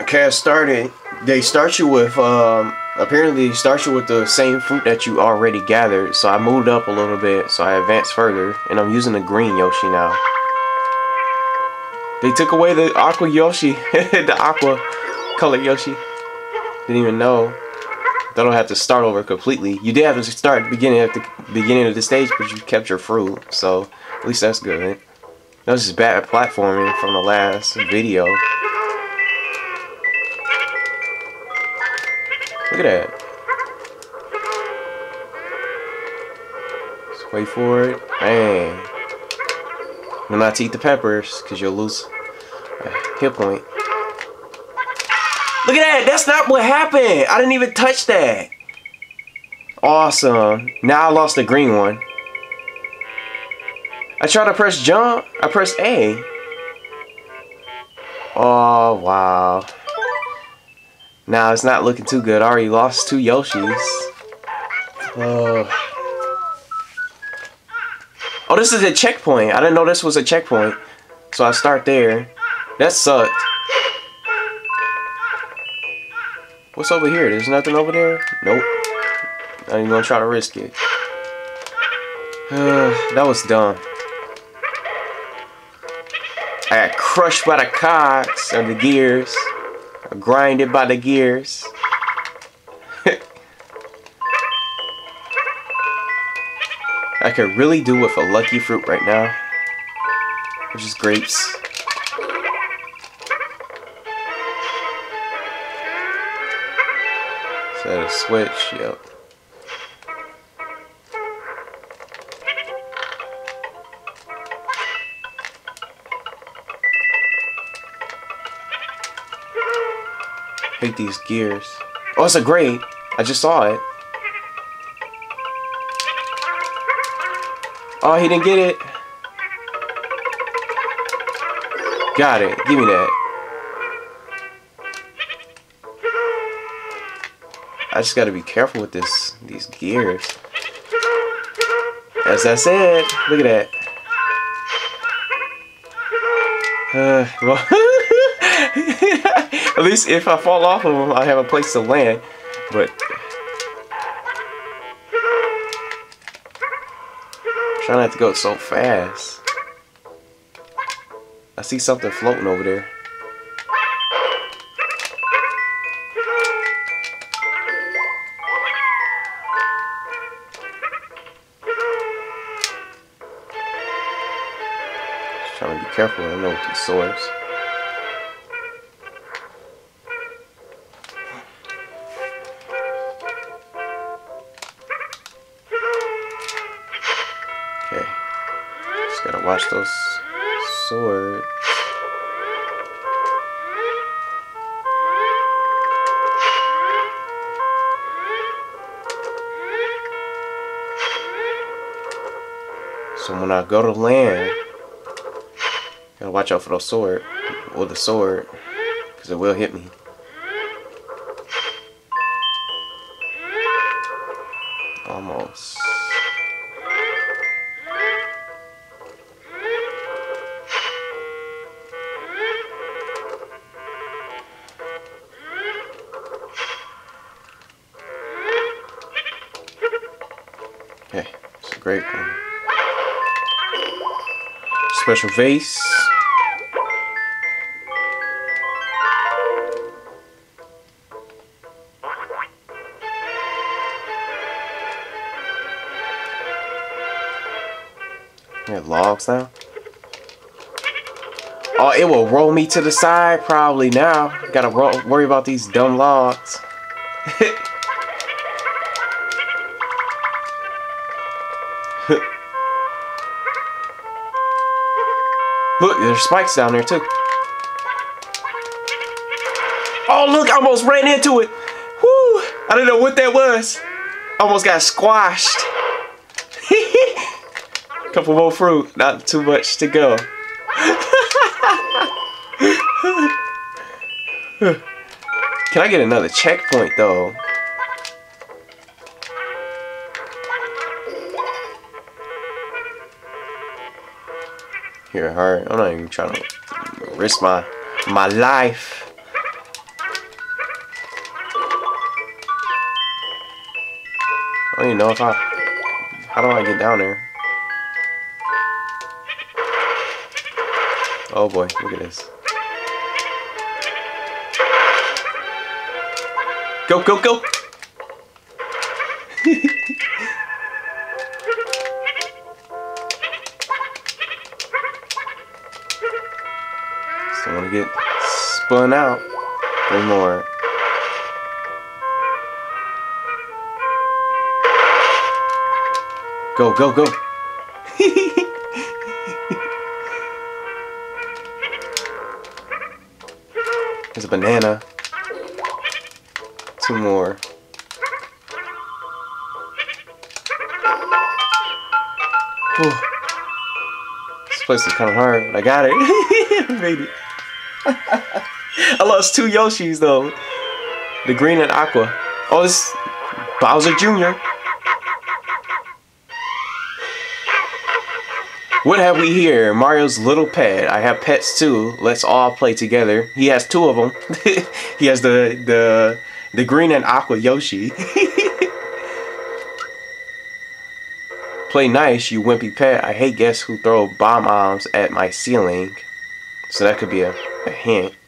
I started. They start you with, um, apparently start you with the same fruit that you already gathered. So I moved up a little bit, so I advanced further. And I'm using the green Yoshi now. They took away the aqua Yoshi, the aqua color Yoshi. Didn't even know. They don't have to start over completely. You did have to start at the beginning at the beginning of the stage, but you kept your fruit, so at least that's good. That was just bad platforming from the last video. Look at that. Wait for it. Bang. Do not to eat the peppers, because you'll lose a hit point. Look at that. That's not what happened. I didn't even touch that. Awesome. Now I lost the green one. I tried to press jump. I pressed A. Oh, wow. Now it's not looking too good. I already lost two Yoshis. Oh. Oh, this is a checkpoint. I didn't know this was a checkpoint. So I start there. That sucked. What's over here? There's nothing over there? Nope. I ain't gonna try to risk it. That was dumb. I got crushed by the cogs and the gears. Grinded by the gears. I could really do with a lucky fruit right now. Which is grapes. Set a switch, yep. Hate these gears. Oh, it's a grate. I just saw it. Oh, he didn't get it. Got it. Give me that. I just gotta be careful with this these gears. As I said, look at that. Uh, well, at least if I fall off of them, I have a place to land. But trying not to go so fast. I see something floating over there. Just trying to be careful. I know with these swords. Watch those swords. So when I go to land, gotta watch out for those sword, or the sword, because it will hit me. Almost. Okay, it's a great one. Special vase. Yeah, logs now. Oh, it will roll me to the side probably now. Gotta worry about these dumb logs. Look, there's spikes down there too. Oh, look, I almost ran into it. Whoo, I didn't know what that was. Almost got squashed. Couple more fruit, not too much to go. Can I get another checkpoint though? Here, hard. I'm not even trying to risk my my life. I don't even know if I... How do I get down there? Oh boy, look at this. Go, go, go! Still want to get spun out. Three more. Go, go, go. There's a banana. Two more. Whew. This place is kind of hard. I got it. Made it. I lost two Yoshis though. The green and aqua. Oh, this Bowser Jr. What have we here? Mario's little pet. I have pets too. Let's all play together. He has two of them. he has the the the green and aqua Yoshi. play nice, you wimpy pet. I hate guests who throw bomb bombs at my ceiling. So that could be a, a hint.